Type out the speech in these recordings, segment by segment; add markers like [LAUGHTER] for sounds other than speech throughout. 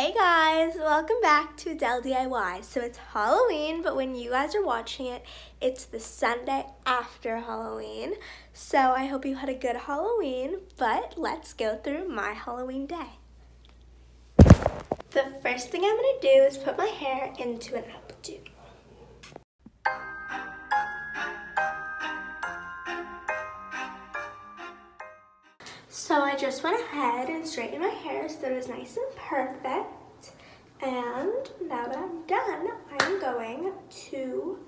Hey guys, welcome back to Adele DIY. So it's Halloween, but when you guys are watching it, it's the Sunday after Halloween. So I hope you had a good Halloween, but let's go through my Halloween day. The first thing I'm gonna do is put my hair into an updo. So I just went ahead and straightened my hair so it was nice and perfect. And now that I'm done, I'm going to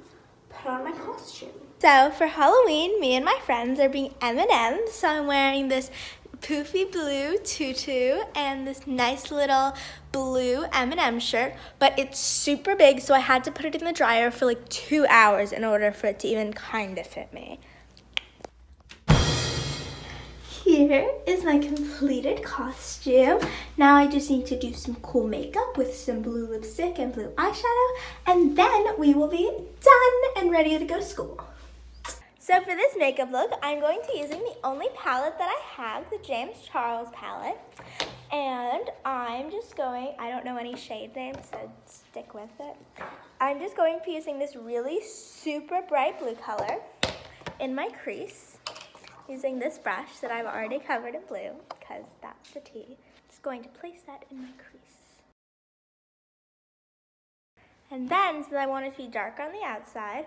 put on my costume. So for Halloween, me and my friends are being M&M's. So I'm wearing this poofy blue tutu and this nice little blue M&M shirt, but it's super big, so I had to put it in the dryer for like two hours in order for it to even kind of fit me. Here is my completed costume. Now I just need to do some cool makeup with some blue lipstick and blue eyeshadow, and then we will be done and ready to go to school. So for this makeup look, I'm going to be using the only palette that I have, the James Charles palette. And I'm just going, I don't know any shade names, so stick with it. I'm just going to be using this really super bright blue color in my crease using this brush that I've already covered in blue because that's the tea. Just going to place that in my crease. And then, since I want it to be dark on the outside,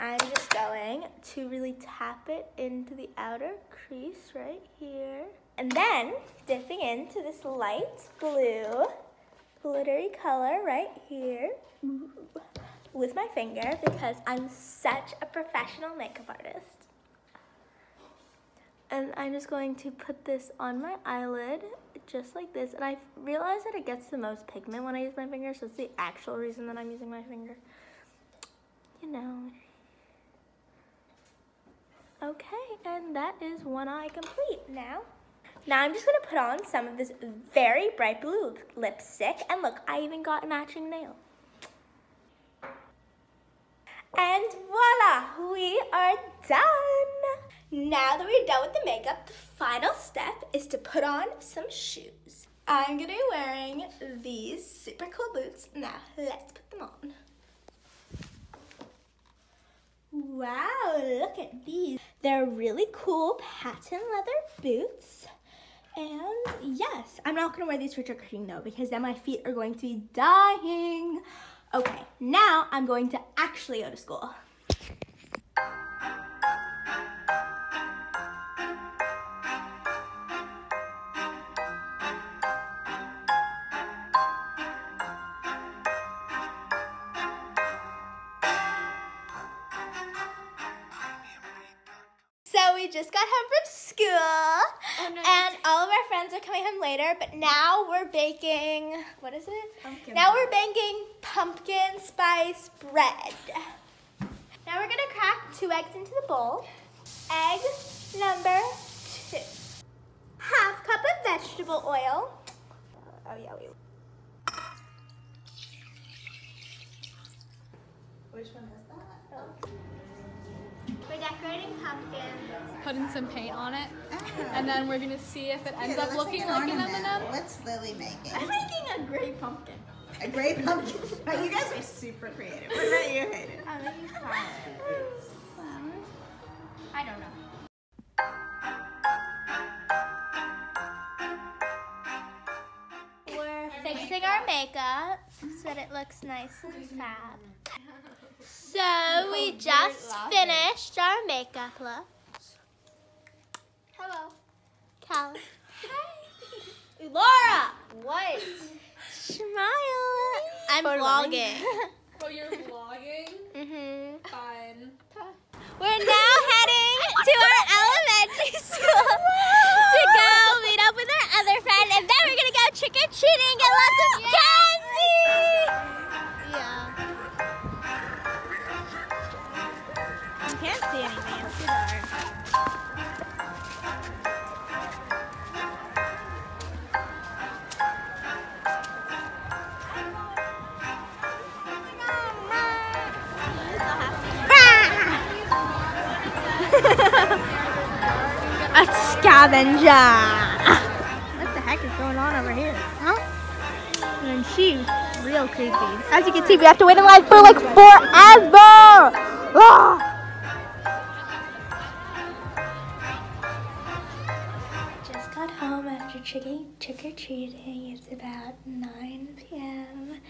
I'm just going to really tap it into the outer crease right here. And then dipping into this light blue glittery color right here with my finger because I'm such a professional makeup artist. And I'm just going to put this on my eyelid just like this. And I realize that it gets the most pigment when I use my finger, so it's the actual reason that I'm using my finger. You know. Okay, and that is one eye complete now. Now I'm just gonna put on some of this very bright blue lipstick. And look, I even got a matching nails. And voila, we are done. Now that we're done with the makeup, the final step is to put on some shoes. I'm gonna be wearing these super cool boots. Now, let's put them on. Wow, look at these. They're really cool patent leather boots. And yes, I'm not gonna wear these for trick-or-treating though, because then my feet are going to be dying. Okay, now I'm going to actually go to school. We just got home from school, Oh, no. and all of our friends are coming home later. But now we're baking. What is it? Pumpkin now bread. we're baking pumpkin spice bread. Now we're gonna crack two eggs into the bowl. Egg number two. Half cup of vegetable oil. Oh yeah, we. Which one is that? Decorating pumpkins. putting some paint on it, Oh. and then we're gonna see if it ends Yeah, up it looks looking like like an an. M&M. What's Lily making? I'm making a gray pumpkin. A gray pumpkin. [LAUGHS] Oh, you guys are super creative. What about you, Hayden? [LAUGHS] I'm making flowers. Flowers? I don't know. We're fixing our makeup so that it looks nice and fab. So we just finished our makeup look. Hello. Cal. Hey. Laura. What? Smile. I'm vlogging. [LAUGHS] Oh, you're vlogging? mhm. Fine. We're now heading to our elementary school to go meet up with our other friend, and then we're gonna go trick or treating and lots of candy. A scavenger. What the heck is going on over here? Huh? And she's real creepy. As you can see, we have to wait in line for like forever. Ah! Just got home after trick or treating. It's about 9 p.m.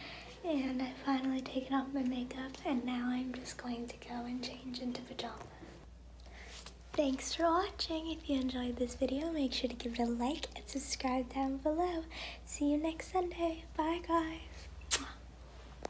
And I've finally taken off my makeup and now I'm just going to go and change into pajamas. Thanks for watching. If you enjoyed this video, make sure to give it a like and subscribe down below. See you next Sunday. Bye guys.